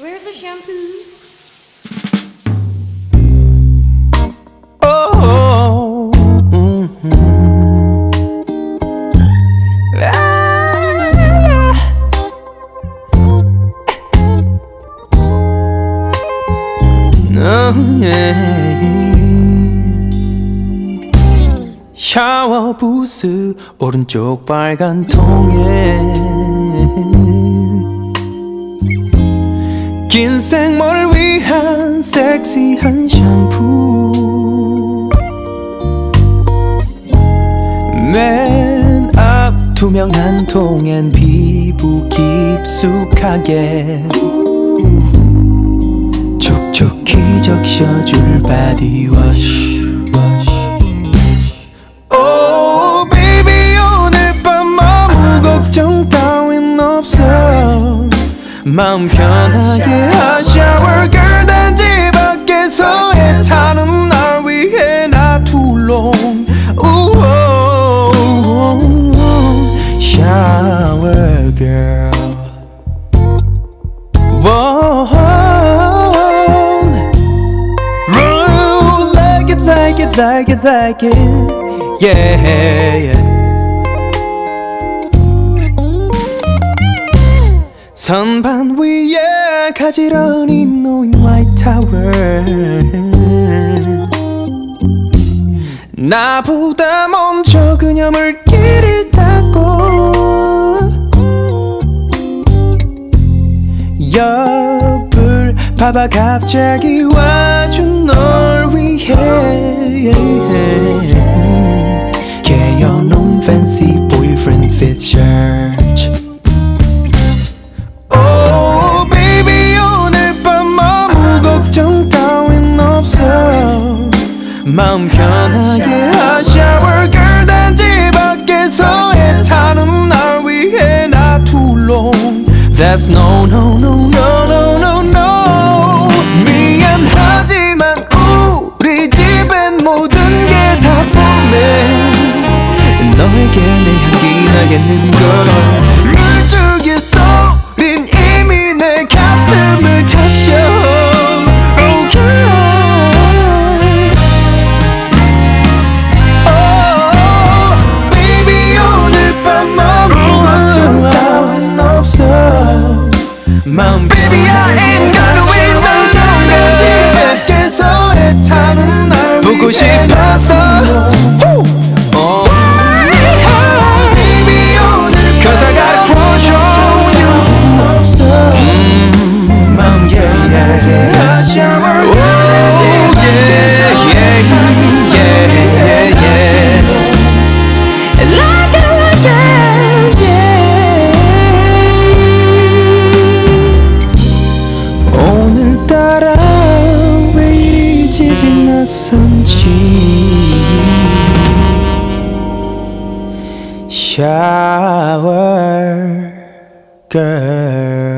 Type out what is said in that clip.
Where's the shampoo? Oh, mhm. Ah. Oh. 샤워 부스 오른쪽 빨간 통에 긴 생머리를 위한 섹시한 샴푸. 맨 앞 투명한 통엔 피부 깊숙하게. 촉촉히 적셔줄 바디워시 마음 편하게 하 샤워 girl 단지 밖에서 애타는 날 위해 나 툴롱 우오 샤워 girl Whoa. Roll like it, like it, like it, like it. Yeah, yeah. 선반 위에 가지런히 놓인 white tower. 나보다 먼저 그녀 물길을 닦고 옆을 봐봐 갑자기 와 마음 편하게 하 shower girl 단지 밖에서 애타는 날 위해 나 툴롱 That's no no no no no no no. 미안하지만 우리 집엔 모든 게다 뻔해 너에게 내 향기 나겠는걸 shower Oh yeah yeah yeah yeah Like it like it yeah 오늘따라 왜 이 집이 낯선지 shower girl